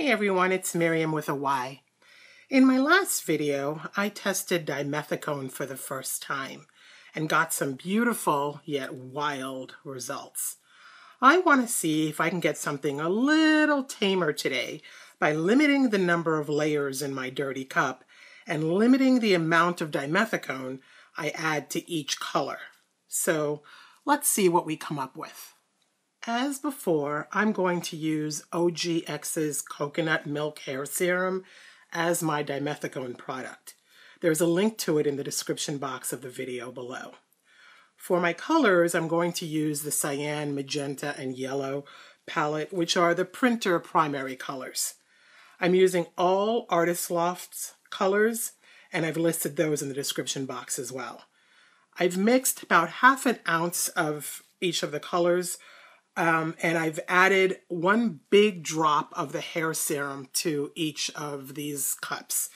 Hey everyone, it's Myriam with a Y. In my last video, I tested dimethicone for the first time and got some beautiful yet wild results. I want to see if I can get something a little tamer today by limiting the number of layers in my dirty cup and limiting the amount of dimethicone I add to each color. So let's see what we come up with. As before, I'm going to use OGX's Coconut Milk Hair Serum as my dimethicone product. There's a link to it in the description box of the video below. For my colors, I'm going to use the cyan, magenta, and yellow palette, which are the printer primary colors. I'm using all Artist Loft's colors, and I've listed those in the description box as well. I've mixed about half an ounce of each of the colors um, and I've added one big drop of the hair serum to each of these cups.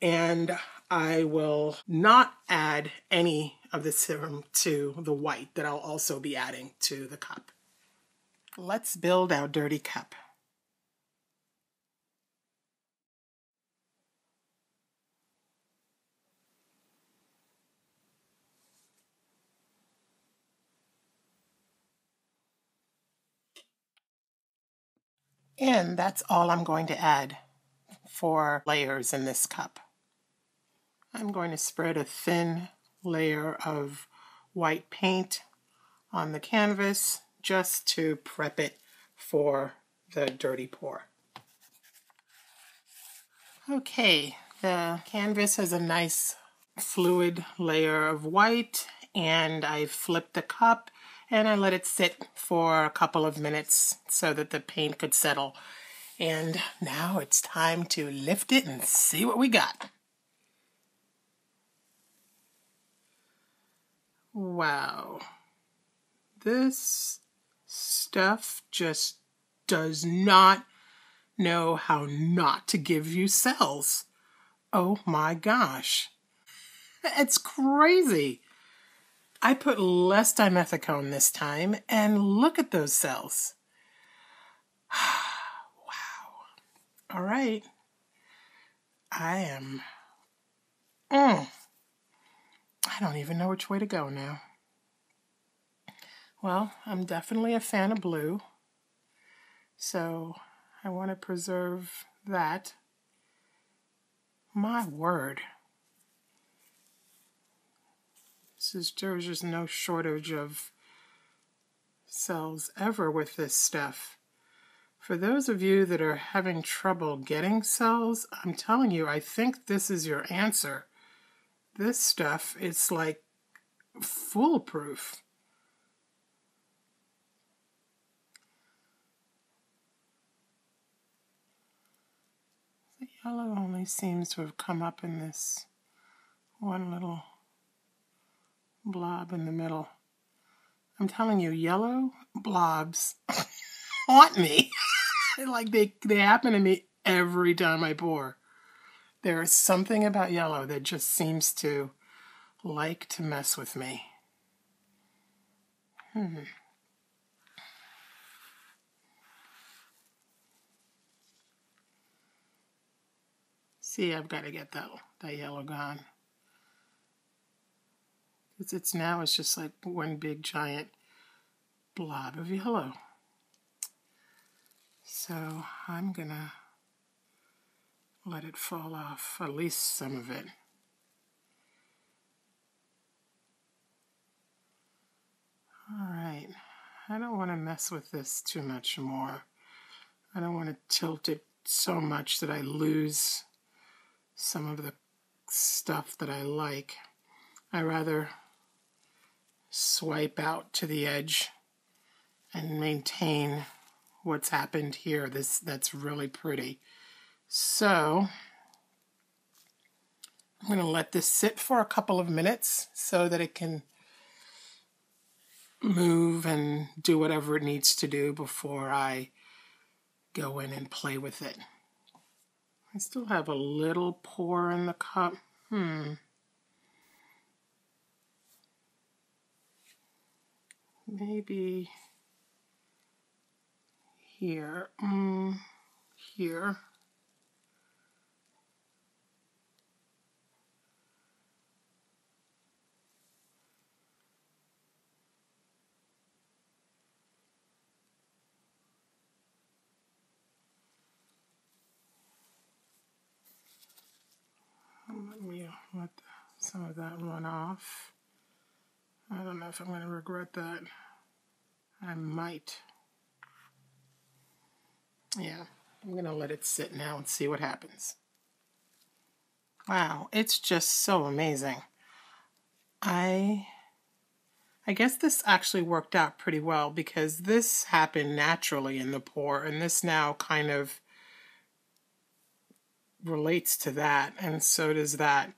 And I will not add any of the serum to the white that I'll also be adding to the cup. Let's build our dirty cup. And that's all I'm going to add for layers in this cup. I'm going to spread a thin layer of white paint on the canvas just to prep it for the dirty pour. Okay, the canvas has a nice fluid layer of white and I flipped the cup and I let it sit for a couple of minutes so that the paint could settle. And now it's time to lift it and see what we got. Wow. This stuff just does not know how not to give you cells. Oh my gosh. It's crazy. I put less dimethicone this time, and look at those cells. wow. All right. I am. Mm, I don't even know which way to go now. Well, I'm definitely a fan of blue, so I want to preserve that. My word. There's just no shortage of cells ever with this stuff. For those of you that are having trouble getting cells, I'm telling you, I think this is your answer. This stuff is like foolproof. The yellow only seems to have come up in this one little blob in the middle. I'm telling you, yellow blobs haunt me. like they, they happen to me every time I pour. There is something about yellow that just seems to like to mess with me. Hmm. See, I've got to get that, that yellow gone. It's, it's now it's just like one big giant blob of yellow. So I'm gonna let it fall off, at least some of it. All right, I don't want to mess with this too much more. I don't want to tilt it so much that I lose some of the stuff that I like. I rather swipe out to the edge and maintain what's happened here. This That's really pretty. So I'm going to let this sit for a couple of minutes so that it can move and do whatever it needs to do before I go in and play with it. I still have a little pour in the cup. Hmm. Maybe here, mm, here. Let me let some of that run off. I don't know if I'm going to regret that. I might. Yeah, I'm going to let it sit now and see what happens. Wow, it's just so amazing. I I guess this actually worked out pretty well because this happened naturally in the pour and this now kind of relates to that and so does that.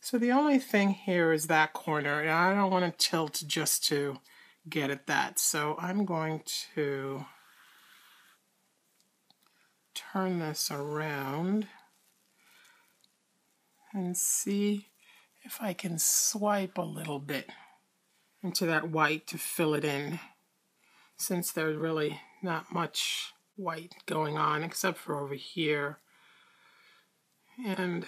So the only thing here is that corner and I don't want to tilt just to get at that. So I'm going to turn this around and see if I can swipe a little bit into that white to fill it in since there's really not much white going on except for over here. And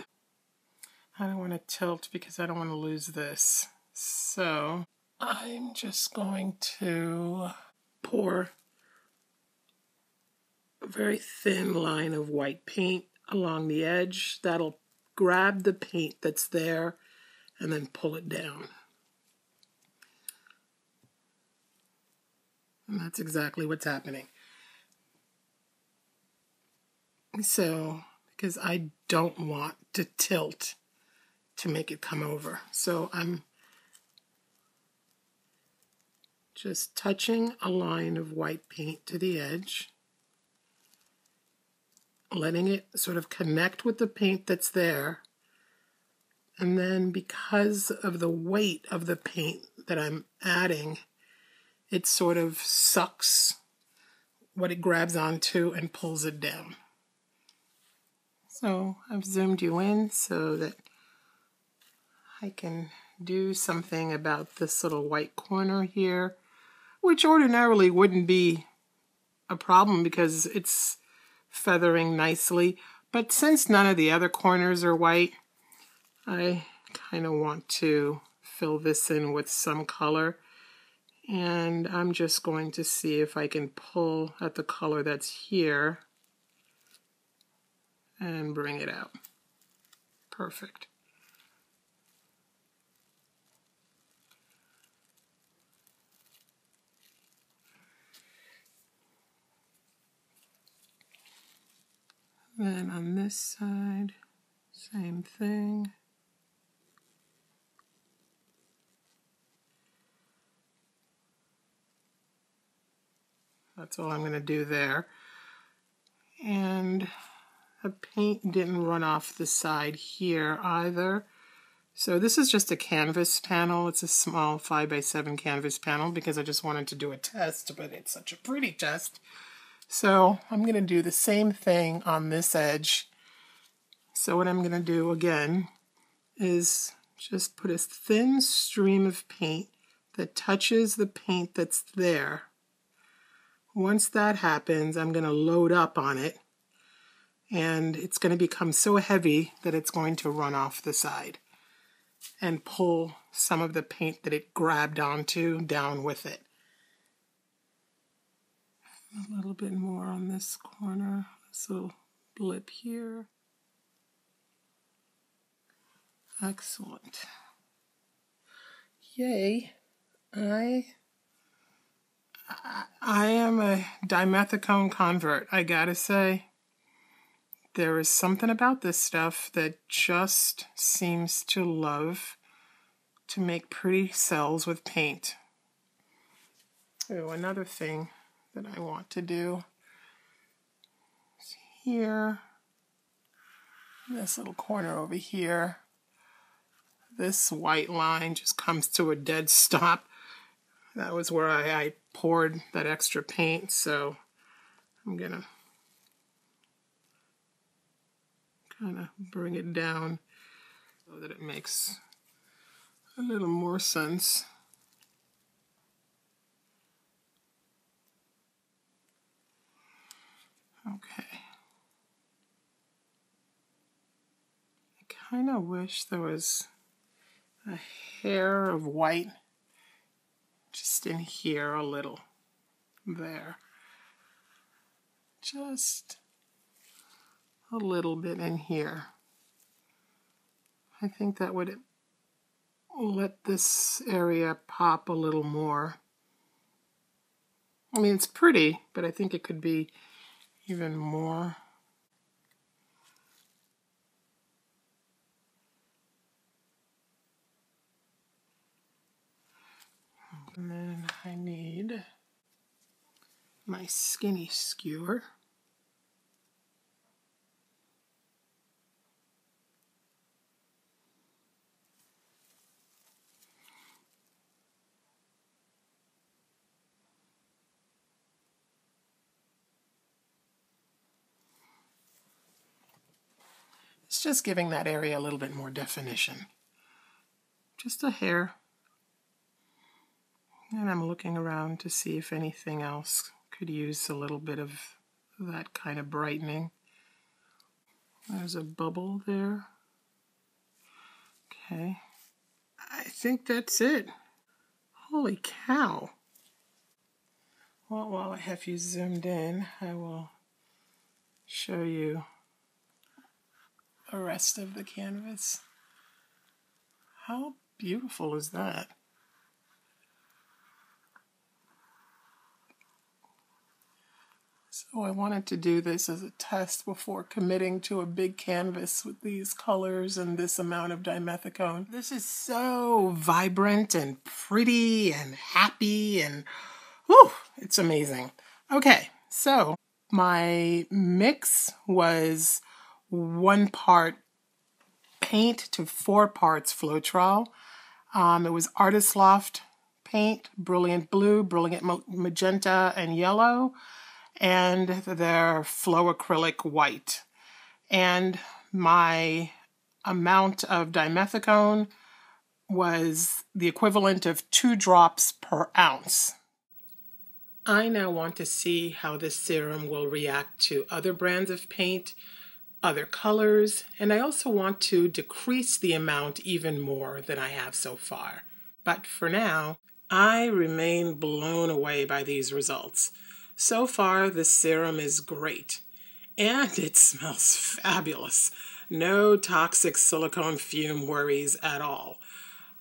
I don't want to tilt because I don't want to lose this. So I'm just going to pour a very thin line of white paint along the edge. That'll grab the paint that's there and then pull it down. And that's exactly what's happening. So, because I don't want to tilt to make it come over. So I'm just touching a line of white paint to the edge, letting it sort of connect with the paint that's there. And then because of the weight of the paint that I'm adding, it sort of sucks what it grabs onto and pulls it down. So I've zoomed you in so that I can do something about this little white corner here which ordinarily wouldn't be a problem because it's feathering nicely. But since none of the other corners are white, I kind of want to fill this in with some color. And I'm just going to see if I can pull at the color that's here and bring it out. Perfect. Then on this side, same thing. That's all I'm going to do there. And the paint didn't run off the side here either. So this is just a canvas panel. It's a small 5 by 7 canvas panel because I just wanted to do a test, but it's such a pretty test. So I'm going to do the same thing on this edge. So what I'm going to do again is just put a thin stream of paint that touches the paint that's there. Once that happens, I'm going to load up on it and it's going to become so heavy that it's going to run off the side and pull some of the paint that it grabbed onto down with it a little bit more on this corner, this little blip here. Excellent. Yay. I I am a dimethicone convert, I gotta say. There is something about this stuff that just seems to love to make pretty cells with paint. Oh, another thing that I want to do. Here, this little corner over here, this white line just comes to a dead stop. That was where I, I poured that extra paint, so I'm gonna kind of bring it down so that it makes a little more sense. Okay. Of wish there was a hair of white just in here a little. There. Just a little bit in here. I think that would let this area pop a little more. I mean, it's pretty, but I think it could be even more. And then I need my skinny skewer. It's just giving that area a little bit more definition. Just a hair. And I'm looking around to see if anything else could use a little bit of that kind of brightening. There's a bubble there. Okay. I think that's it. Holy cow. Well, while I have you zoomed in, I will show you the rest of the canvas. How beautiful is that? So I wanted to do this as a test before committing to a big canvas with these colors and this amount of dimethicone. This is so vibrant and pretty and happy and whew, it's amazing. Okay, so my mix was one part paint to four parts Floetrol. Um, it was Artist Loft paint, brilliant blue, brilliant magenta, and yellow and their flow acrylic white. And my amount of dimethicone was the equivalent of two drops per ounce. I now want to see how this serum will react to other brands of paint, other colors, and I also want to decrease the amount even more than I have so far. But for now, I remain blown away by these results. So far, the serum is great. And it smells fabulous. No toxic silicone fume worries at all.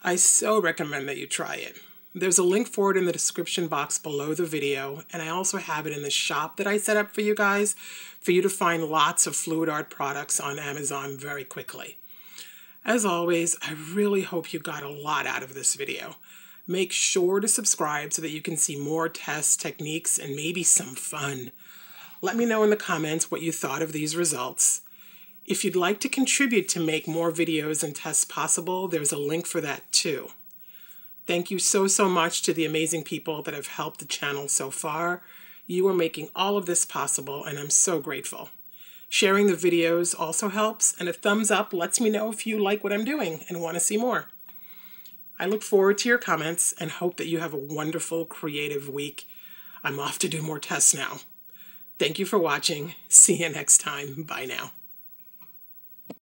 I so recommend that you try it. There's a link for it in the description box below the video, and I also have it in the shop that I set up for you guys for you to find lots of Fluid Art products on Amazon very quickly. As always, I really hope you got a lot out of this video. Make sure to subscribe so that you can see more tests, techniques, and maybe some fun. Let me know in the comments what you thought of these results. If you'd like to contribute to make more videos and tests possible, there's a link for that too. Thank you so, so much to the amazing people that have helped the channel so far. You are making all of this possible, and I'm so grateful. Sharing the videos also helps, and a thumbs up lets me know if you like what I'm doing and want to see more. I look forward to your comments and hope that you have a wonderful creative week. I'm off to do more tests now. Thank you for watching. See you next time. Bye now.